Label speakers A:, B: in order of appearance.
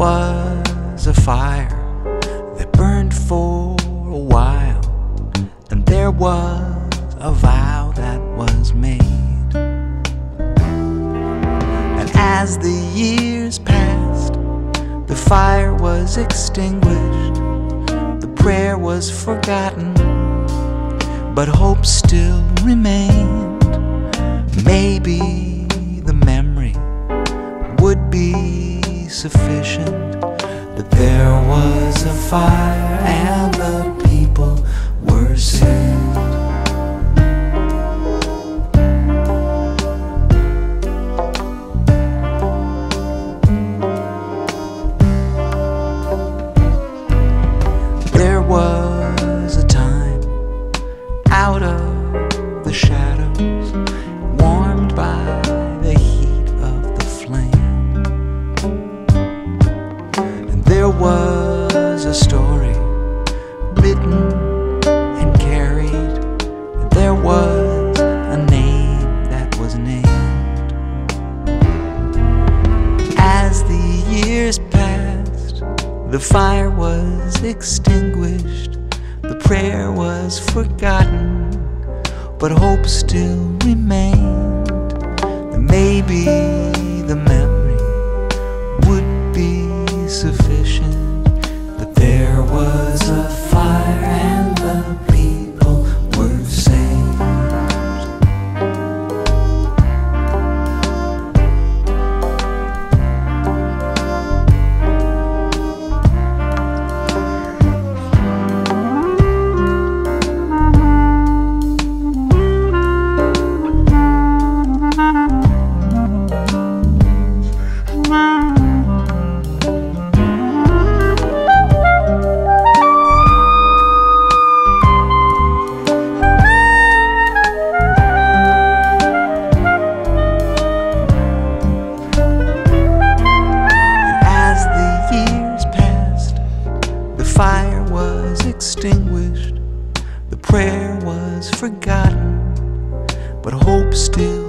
A: was a fire that burned for a while, and there was a vow that was made. And as the years passed, the fire was extinguished, the prayer was forgotten, but hope still remained. A fire and the named. As the years passed, the fire was extinguished, the prayer was forgotten, but hope still remained. extinguished, the prayer was forgotten, but hope still.